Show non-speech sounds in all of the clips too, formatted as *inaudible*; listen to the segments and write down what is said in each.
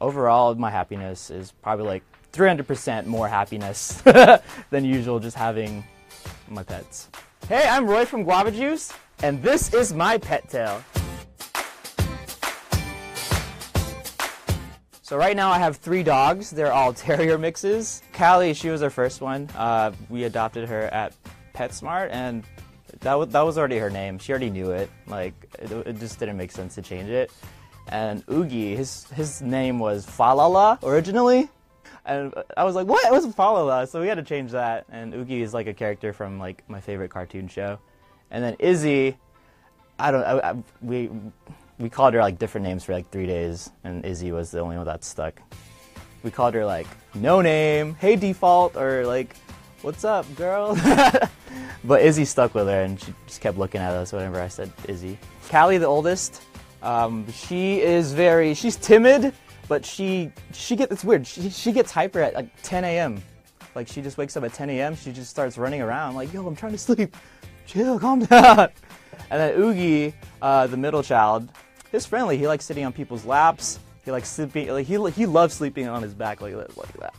overall, my happiness is probably like 300% more happiness *laughs* than usual just having my pets. Hey, I'm Roi from Guava Juice, and this is my pet tale. So right now I have three dogs. They're all *laughs* terrier mixes. Callie, she was our first one. Uh, we adopted her at PetSmart, and that was, that was already her name. She already knew it. Like it, it just didn't make sense to change it. And Oogie, his his name was Falala originally, and I was like, what? It was Falala, so we had to change that. And Oogie is like a character from like my favorite cartoon show. And then Izzy, I don't. I, I, we we called her like different names for like three days, and Izzy was the only one that stuck. We called her like no name, hey default, or like what's up, girl. *laughs* but Izzy stuck with her, and she just kept looking at us whenever I said Izzy. Callie, the oldest, um, she is very she's timid, but she she gets it's weird. She she gets hyper at like 10 a.m. Like she just wakes up at 10 a.m. She just starts running around like, yo, I'm trying to sleep. Chill, calm *laughs* down. And then Oogie, uh, the middle child, he's friendly. He likes sitting on people's laps. He likes sleeping. Like he he loves sleeping on his back like that. Like that.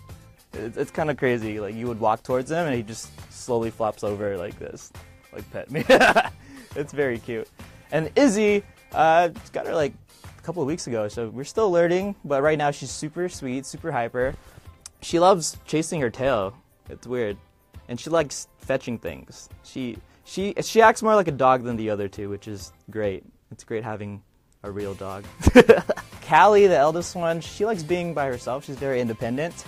It's, it's kind of crazy. Like you would walk towards him and he just slowly flops over like this, like pet me. *laughs* it's very cute. And Izzy, uh, got her like a couple of weeks ago, so we're still learning. But right now she's super sweet, super hyper. She loves chasing her tail. It's weird, and she likes fetching things. She she she acts more like a dog than the other two, which is great. It's great having a real dog. *laughs* Callie, the eldest one, she likes being by herself. She's very independent.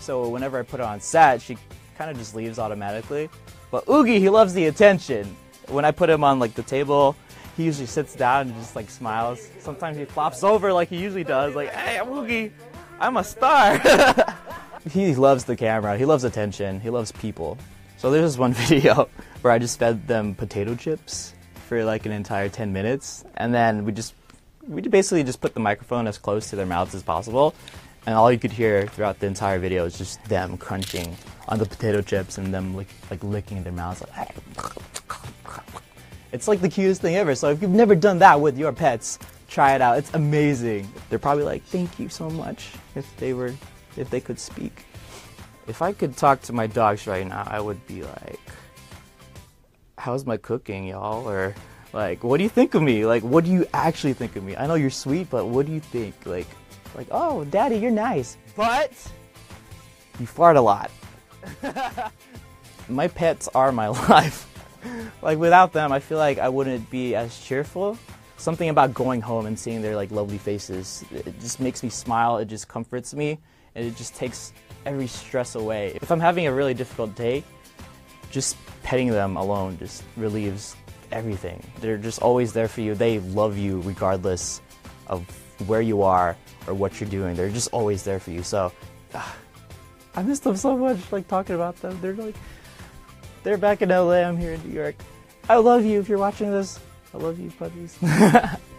So whenever I put her on set, she kind of just leaves automatically. But Oogie, he loves the attention. When I put him on like the table, he usually sits down and just like smiles. Sometimes he flops over like he usually does, like, "Hey, I'm Oogie, I'm a star." *laughs* he loves the camera. He loves attention. He loves people. So there's this one *laughs* video where I just fed them potato chips for like an entire 10 minutes, and then we just we basically just put the microphone as close to their mouths as possible, and all you could hear throughout the entire video is just them crunching on the potato chips and them like, like licking their mouths. Like, it's like the cutest thing ever. So if you've never done that with your pets, try it out. It's amazing. They're probably like, "Thank you so much." If they were, if they could speak. If I could talk to my dogs right now, I would be like, "How's my cooking, y'all?" Or like, "What do you think of me?" Like, "What do you actually think of me?" I know you're sweet, but what do you think? Like, like, "Oh, daddy, you're nice." But you fart a lot. *laughs* my pets are my *laughs* life. *laughs* like without them, I feel like I wouldn't be as cheerful. Something about going home and seeing their like lovely faces, it just makes me smile. It just comforts me, and it just takes every stress away. If I'm having a really difficult day, just petting them alone just relieves everything. They're just always there for you. They love you regardless of where you are or what you're doing. They're just always there for you. So ah, I miss them so much, like talking about them. They're like, they're back in LA. I'm here in New York. I love you if you're watching this. I love you, puppies. *laughs*